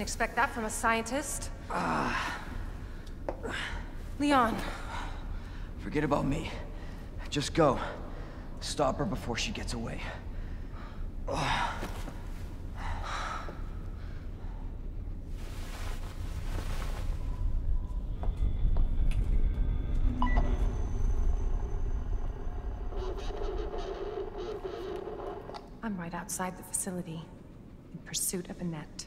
Expect that from a scientist. Uh, Leon, Forget about me. Just go. Stop her before she gets away. I'm right outside the facility, in pursuit of Annette.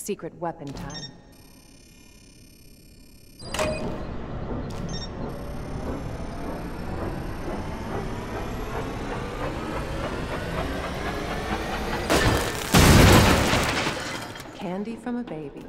Secret weapon time. Candy from a baby.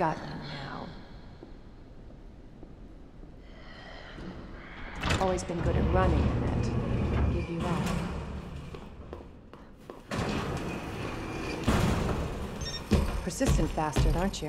Got you now. Always been good at running, Annette. Give you that. Persistent bastard, aren't you?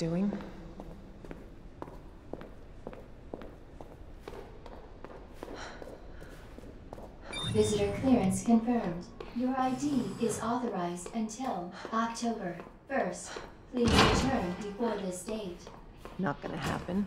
Knows what she's doing. Visitor clearance confirmed. Your ID is authorized until October 1st. Please return before this date. Not gonna happen.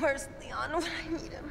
Where's Leon when I need him?